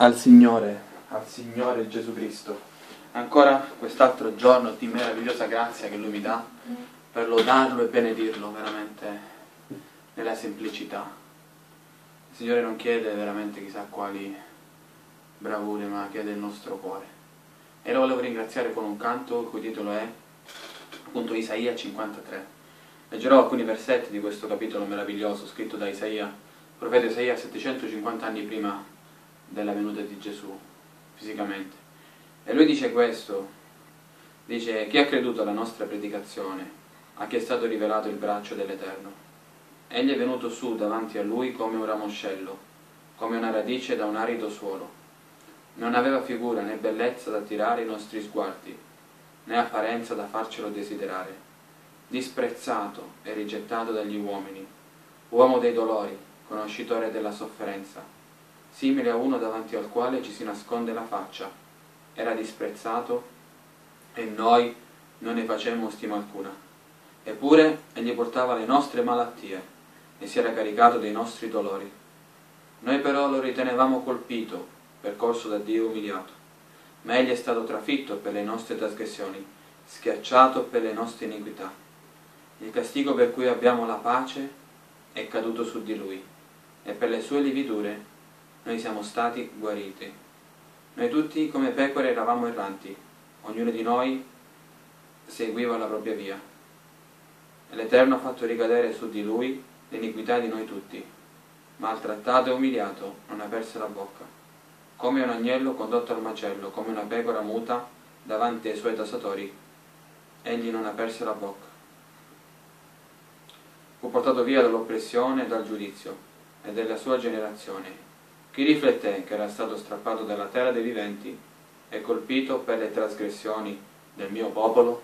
al Signore, al Signore Gesù Cristo. Ancora quest'altro giorno di meravigliosa grazia che Lui mi dà per lodarlo e benedirlo veramente nella semplicità. Il Signore non chiede veramente chissà quali bravure, ma chiede il nostro cuore. E lo volevo ringraziare con un canto il cui titolo è appunto Isaia 53. Leggerò alcuni versetti di questo capitolo meraviglioso scritto da Isaia, profeta Isaia 750 anni prima della venuta di Gesù, fisicamente. E lui dice questo, dice chi ha creduto alla nostra predicazione, a chi è stato rivelato il braccio dell'Eterno. Egli è venuto su davanti a lui come un ramoscello, come una radice da un arido suolo. Non aveva figura né bellezza da attirare i nostri sguardi, né apparenza da farcelo desiderare disprezzato e rigettato dagli uomini, uomo dei dolori, conoscitore della sofferenza, simile a uno davanti al quale ci si nasconde la faccia. Era disprezzato e noi non ne facemmo stima alcuna. Eppure egli portava le nostre malattie e si era caricato dei nostri dolori. Noi però lo ritenevamo colpito, percorso da Dio umiliato. Ma egli è stato trafitto per le nostre trasgressioni, schiacciato per le nostre iniquità il castigo per cui abbiamo la pace è caduto su di lui e per le sue lividure noi siamo stati guariti. Noi tutti come pecore eravamo erranti, ognuno di noi seguiva la propria via. E l'Eterno ha fatto ricadere su di lui l'iniquità di noi tutti, maltrattato e umiliato non aperse la bocca. Come un agnello condotto al macello, come una pecora muta davanti ai suoi tasatori, egli non aperse la bocca fu portato via dall'oppressione e dal giudizio e della sua generazione. Chi rifletté che era stato strappato dalla terra dei viventi e colpito per le trasgressioni del mio popolo?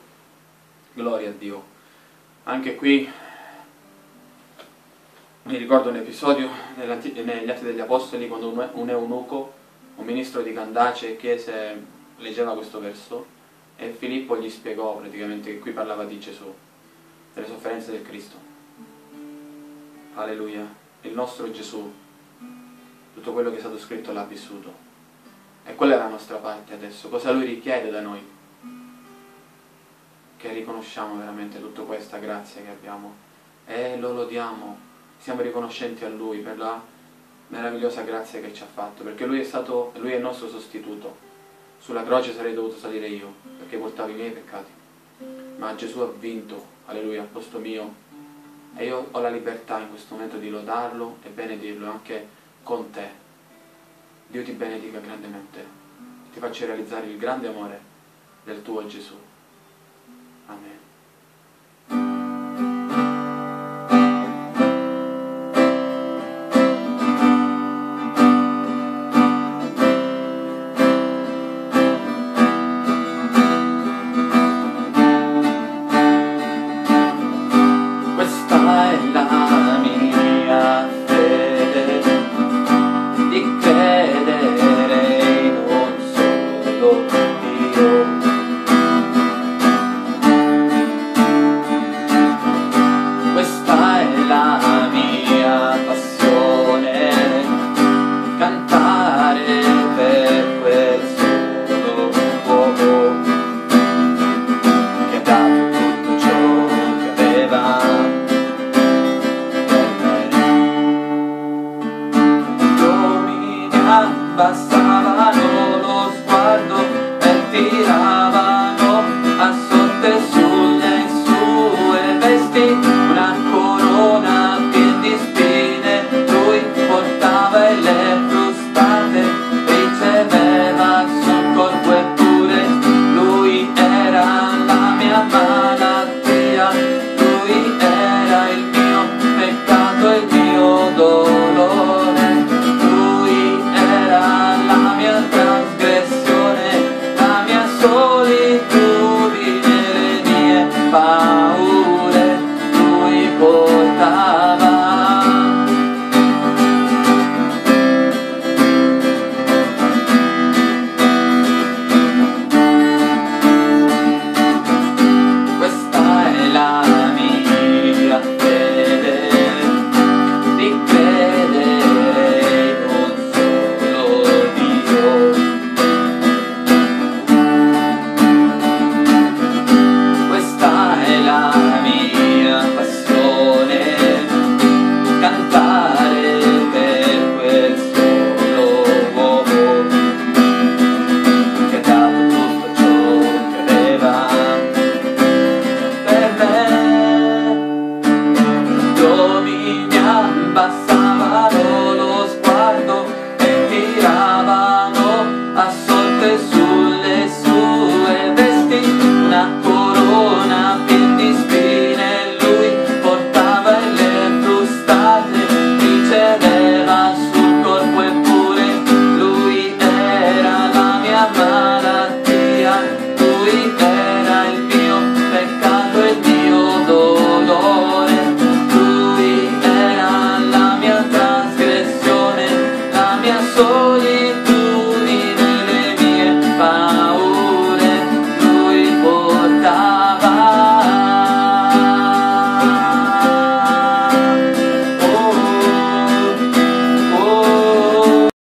Gloria a Dio. Anche qui mi ricordo un episodio negli Atti degli Apostoli quando un eunuco, un ministro di Candace, chiese, leggeva questo verso e Filippo gli spiegò praticamente che qui parlava di Gesù, delle sofferenze del Cristo. Alleluia. Il nostro Gesù, tutto quello che è stato scritto l'ha vissuto. E quella è la nostra parte adesso. Cosa Lui richiede da noi? Che riconosciamo veramente tutta questa grazia che abbiamo e lo lodiamo. Siamo riconoscenti a Lui per la meravigliosa grazia che ci ha fatto, perché Lui è, stato, lui è il nostro sostituto. Sulla croce sarei dovuto salire io, perché portavo i miei peccati. Ma Gesù ha vinto, alleluia, al posto mio, e io ho la libertà in questo momento di lodarlo e benedirlo anche con te. Dio ti benedica grandemente, ti faccia realizzare il grande amore del tuo Gesù. Amen.